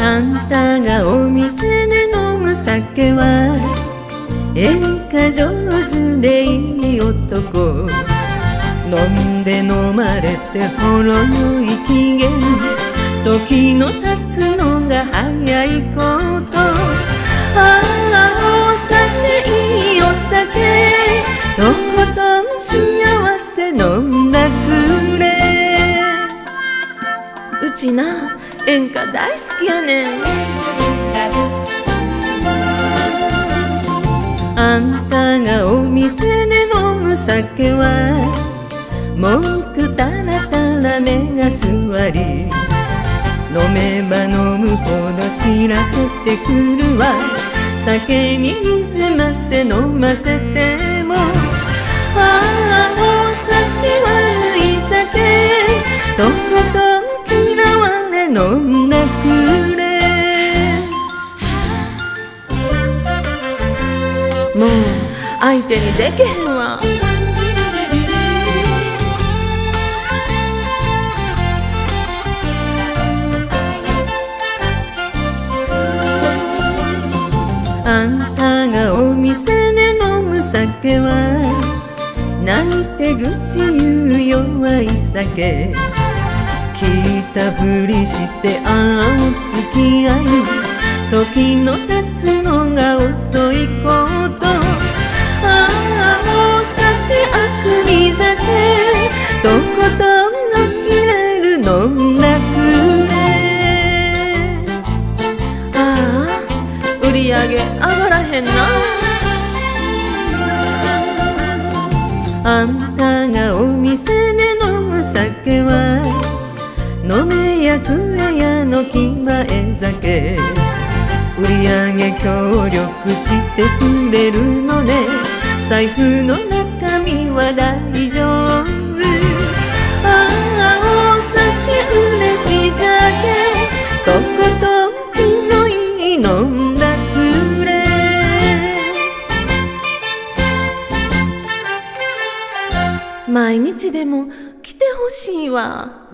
あんたがお店で飲む酒は演歌上手でいい男。飲んで飲まれてほろ酔い機嫌時の経つのが早いこと。ああお酒いいお酒。とことん幸せ飲んだくれ。うちな演歌大好きやねん。あんたがお店で飲む酒は文句たらたら目が座り。飲めば飲むほどしらけてくるわ。酒に水ませ飲ませても。ああお酒悪い酒。とことん嫌われ飲んでくれ。もう相手にでけへんわ。弱い酒。聞いたふりしてああ付き合い。時の経つのが遅いこと。ああお酒あくび酒。とことん呆れる飲んだくれああ売り上げ上がらへんな。あんたがおの気前酒。売り上げ協力してくれるのね。財布の中身は大丈夫。ああお酒嬉しい酒。とことん気のいい飲んだくれ。毎日でも来てほしいわ。